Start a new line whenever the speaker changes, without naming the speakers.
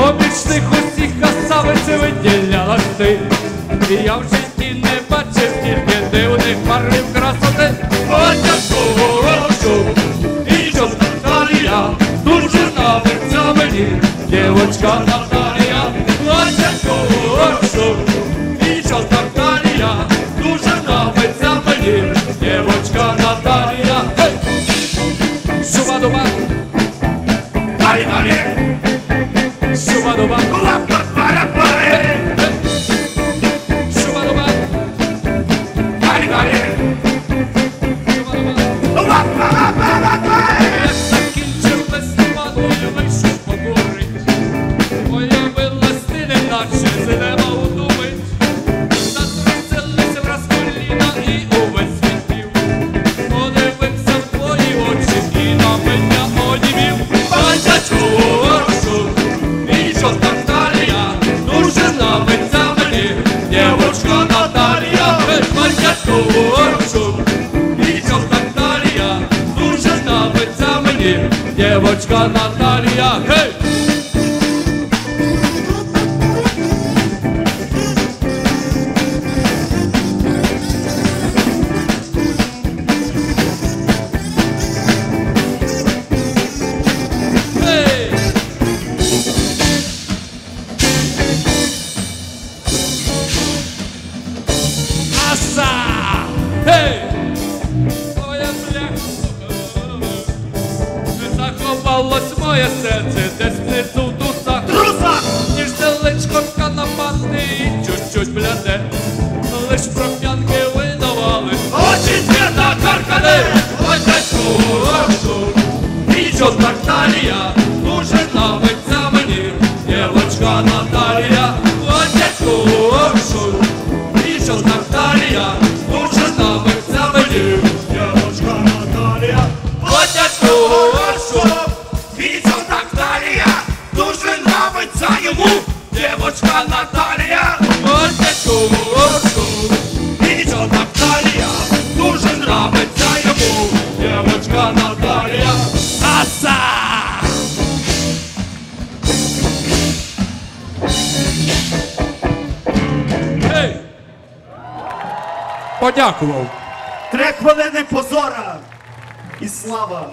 Поміж тих усіх красавиць виділяла ти. І я в житті не бачив тільки дивних барвів красоти. Одягу рожу, і що Наталія, дуже нравиться мені, дівочка Наталія, одягу рожу, і що Наталія, дуже нравиться мені, дівочка Наталія. Hey! Шуба-дуба,
Наталія
шуба-дуба, Бачачу орошу, і що Наталія, дуже нравиться мені, дівочка Наталія. Гей! Моя бляха! Заховалось моє серце, десь внизу в дусах.
Труса,
Ніж телечко канапати і чуть-чуть бляде. Лиш про п'янки видавали.
очі свята каркаде,
Ось рошу. І що Наталія, дуже нравиться мені, дівочка Наталія. подякував.
Три хвилини позора і слава.